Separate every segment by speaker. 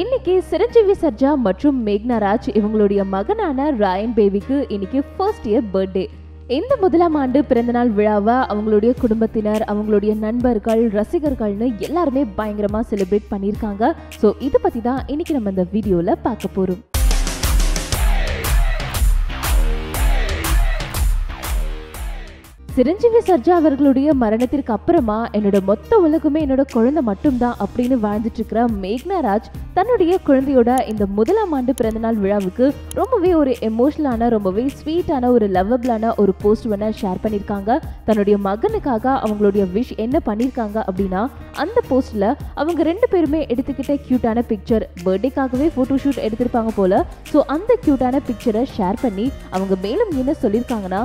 Speaker 1: இன்னைக்கு சிரஞ்சீவி சர்ஜா மற்றும் மேக்னராஜ் இவங்களுடைய மகனான ராயன் பேபிக்கு இன்னைக்கு ஃபர்ஸ்ட் இயர் பர்த்டே இந்த முதலாம் ஆண்டு பிறந்தநாள் விழாவை அவங்களுடைய குடும்பத்தினர் அவங்களுடைய நண்பர்கள் ரசிகர்கள்னு எல்லாருமே பயங்கரமாக செலிப்ரேட் பண்ணியிருக்காங்க. ஸோ இதை பற்றி தான் இன்னைக்கு நம்ம இந்த வீடியோவில் பார்க்க போகிறோம் சிரஞ்சீவி சர்ஜா அவர்களுடைய மரணத்திற்கு அப்புறமா என்னோட மொத்த உலகமே என்னோட குழந்தை மட்டும்தான் அப்படின்னு வாழ்ந்துட்டு இருக்கிற மேக்னா ராஜ் தன்னுடைய குழந்தையோட இந்த முதலாம் ஆண்டு பிறந்தநாள் விழாவுக்கு ரொம்பவே ஒரு எமோஷனலான ரொம்பவே ஸ்வீட்டான ஒரு லவ்வபிளான ஒரு போஸ்ட் ஒன்று ஷேர் பண்ணியிருக்காங்க. தன்னுடைய மகனுக்காக அவங்களுடைய விஷ் என்ன பண்ணியிருக்காங்க அப்படின்னா அந்த போஸ்ட்ல அவங்க ரெண்டு பேருமே எடுத்துக்கிட்ட கியூட்டான பிக்சர் பர்த்டேக்காகவே ஃபோட்டோ ஷூட் எடுத்திருப்பாங்க போல. ஸோ அந்த கியூட்டான பிக்சரை ஷேர் பண்ணி அவங்க மேலும் என்ன சொல்லியிருக்காங்கன்னா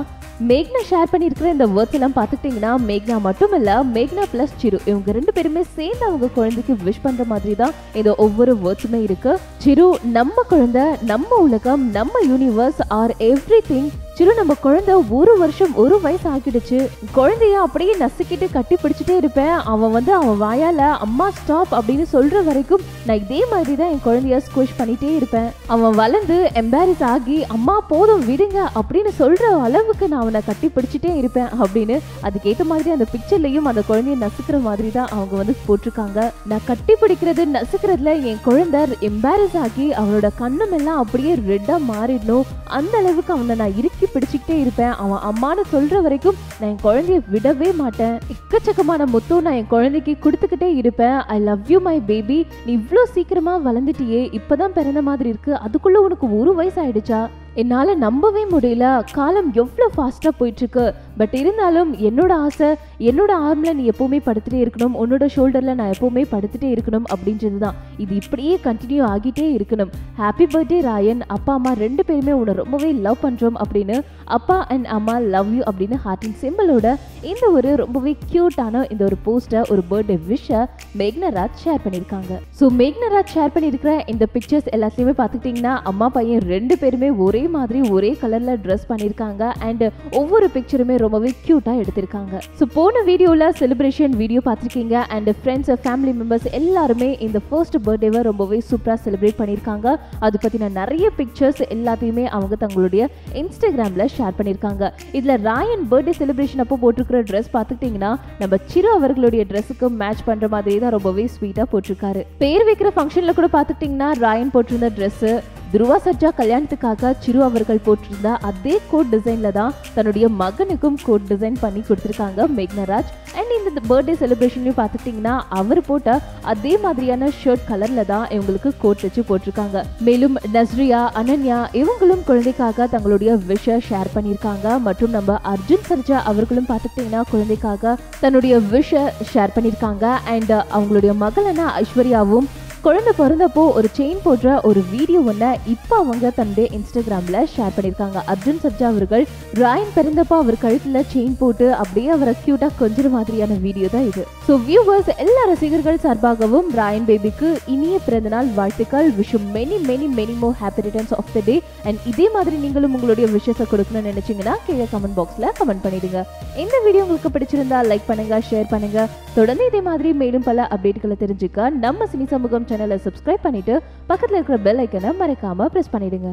Speaker 1: மேக்னா ஷேர் பண்ணியிருக்கிற இந்த ஒர்க் எல்லாம் பார்த்துக்கிட்டிங்கன்னா மேக்னா மட்டும் இல்ல மேக்னா ப்ளஸ் சிறு இவங்க ரெண்டு பேருமே சேர்ந்து அவங்க குழந்தைக்கு விஷ் பண்ற மாதிரி தான் இந்த ஒவ்வொரு வேர்ட்ஸுமே இருக்கு. சிறு நம்ம குழந்தை நம்ம உலகம் நம்ம யூனிவர்ஸ் ஆர் எவ்ரி திங் சிரு நம்ம குழந்தை ஒரு வருஷம் ஒரு வயசு ஆகிடுச்சு குழந்தைய அப்படியே நசுக்கிட்டு கட்டி பிடிச்சிட்டே இருப்பேன். அவன் வந்து அவன் வாயால அம்மா ஸ்டாப் அப்படின்னு சொல்ற வரைக்கும் நான் இதே மாதிரி தான் என் குழந்தைய ஸ்குவிஷ் பண்ணிட்டே இருப்பேன். அவன் வளர்ந்து எம்பாரிஸ் ஆகி அம்மா போதும் விடுங்க அப்படின்னு சொல்ற அளவுக்கு நான் அவனை கட்டி பிடிச்சிட்டே இருப்பேன் அப்படின்னு அதுக்கேற்ற மாதிரி அந்த பிக்சர்லயும் அந்த குழந்தைய நசுக்கிற மாதிரி தான் அவங்க வந்து போட்டிருக்காங்க. நான் கட்டி பிடிக்கிறது நசுக்கிறதுல என் குழந்தை எம்பாரிஸ் ஆகி அவனோட கண்ணம் எல்லாம் அப்படியே ரெட்டா மாறிடணும். அந்த அளவுக்கு அவனை நான் இருக்கி பிடிச்சிக்கிட்டே இருப்பேன். அவன் அம்மானு சொல்ற வரைக்கும் நான் என் குழந்தைய விடவே மாட்டேன். எக்கச்சக்கமான முத்தம் நான் என் குழந்தைக்கு கொடுத்துக்கிட்டே இருப்பேன். I love you my baby நீ இவ்வளோ சீக்கிரமா வளர்ந்துட்டியே. இப்பதான் பிறந்த மாதிரி இருக்கு. அதுக்குள்ள உனக்கு ஒரு வயசு ஆயிடுச்சா என்னால் நம்பவே முடியல. காலம் எவ்வளோ ஃபாஸ்ட்டாக போயிட்டுருக்கு. பட் இருந்தாலும் என்னோட ஆசை என்னோட ஆர்மில் நீ எப்போவுமே படுத்துட்டே இருக்கணும். உன்னோட ஷோல்டரில் நான் எப்போவுமே படுத்துகிட்டே இருக்கணும் அப்படின்றது தான் இது இப்படியே கண்டினியூ ஆகிட்டே இருக்கணும். Happy birthday Rayan. அப்பா அம்மா ரெண்டு பேருமே உன்னை ரொம்பவே லவ் பண்ணுறோம் அப்படின்னு அப்பா அண்ட் அம்மா லவ் யூ அப்படின்னு ஹார்ட்டின் சிம்பிளோட இந்த ஒரு ரொம்பவே க்யூட்டான இந்த ஒரு போஸ்ட்டை ஒரு பர்த்டே விஷை மேக்னராஜ் ஷேர் பண்ணியிருக்காங்க. ஸோ மேக்னராஜ் ஷேர் பண்ணியிருக்கிற இந்த பிக்சர்ஸ் எல்லாத்தையுமே பார்த்துக்கிட்டிங்கன்னா அம்மா பையன் ரெண்டு பேருமே ஒரே மாதிரி ஒரே கலர்ல ட்ரெஸ் பண்ணியிருக்காங்க அண்ட் ஒவ்வொரு பிக்சருமே ரொம்பவே க்யூட்டாக எடுத்திருக்காங்க. ஸோ போன வீடியோல செலிப்ரேஷன் வீடியோ பார்த்துருக்கீங்க. அண்ட் ஃப்ரெண்ட்ஸ் ஃபேமிலி மெம்பர்ஸ் எல்லாருமே இந்த ஃபர்ஸ்ட் பர்த்டேவை ரொம்பவே சூப்பராக செலிப்ரேட் பண்ணியிருக்காங்க அது பற்றின நிறைய பிக்சர்ஸ் எல்லாத்தையுமே அவங்க தங்களுடைய இன்ஸ்டாகிராமில் ஷேர் பண்ணியிருக்காங்க இதில் ராயன் பர்த்டே செலிப்ரேஷன் அப்போ போட்டிருக்கிற ட்ரெஸ் பார்த்துக்கிட்டிங்கன்னா நம்ம சிறு அவர்களுடைய ட்ரெஸ்ஸுக்கு மேட்ச் பண்ணுற மாதிரி தான் ரொம்பவே ஸ்வீட்டாக போட்டிருக்காரு. பேர் வைக்கிற ஃபங்க்ஷனில் கூட பார்த்துக்கிட்டிங்கன்னா ராயன் போட்டிருந்த ட்ரெஸ்ஸு துருவா சர்ஜா கல்யாணத்துக்காக சிறு அவர்கள் போட்டிருந்த அதே கோட் டிசைன்ல தான் தன்னுடைய மகனுக்கும் கோட் டிசைன் பண்ணி கொடுத்துருக்காங்க மேக்னராஜ். அண்ட் இந்த பர்த்டே செலிப்ரேஷன்லையும் பார்த்துட்டிங்கன்னா அவர் போட்ட அதே மாதிரியான ஷர்ட் கலர்ல தான் இவங்களுக்கு கோட் வச்சு போட்டிருக்காங்க. மேலும் நஸ்ரியா அனன்யா இவங்களும் குழந்தைக்காக தங்களுடைய விஷை ஷேர் பண்ணியிருக்காங்க. மற்றும் நம்ம அர்ஜுன் சர்ஜா அவர்களும் பார்த்துட்டிங்கன்னா குழந்தைக்காக தன்னுடைய விஷ ஷேர் பண்ணியிருக்காங்க. அண்ட் அவங்களுடைய மகளான ஐஸ்வர்யாவும் குழந்தை பிறந்தப்போ ஒரு செயின் போடுற ஒரு வீடியோ ஒன்றை இப்போ அவங்க தன்னுடைய இன்ஸ்டாகிராமில் ஷேர் பண்ணியிருக்காங்க. அர்ஜுன் சப்ஜா அவர்கள் ராயன் பிறந்தப்போ அவர் கழுத்தில் செயின் போட்டு அப்படியே அவரை க்யூட்டாக கொஞ்சம் மாதிரியான வீடியோ தான் இது. ஸோ வியூவர்ஸ் எல்லா ரசிகர்கள் சார்பாகவும் ராயன் பேபிக்கு இனிய பிறந்தநாள் வாழ்த்துக்கள். விஷும் many many many more happy returns of the day and இதே மாதிரி நீங்களும் உங்களுடைய விஷயத்தை கொடுக்கணும்னு நினைச்சீங்கன்னா கீழே கமெண்ட் பாக்ஸில் கமெண்ட் பண்ணிடுங்க. இந்த வீடியோ உங்களுக்கு பிடிச்சிருந்தா லைக் பண்ணுங்க ஷேர் பண்ணுங்க. தொடர்ந்து இதே மாதிரி மேலும் பல அப்டேட்களை தெரிஞ்சுக்க நம்ம சினி சமூகம் சேனலை சப்ஸ்கிரைப் பண்ணிட்டு பக்கத்தில் இருக்கிற பெல் ஐக்கனை மறக்காம ப்ரெஸ் பண்ணிடுங்க.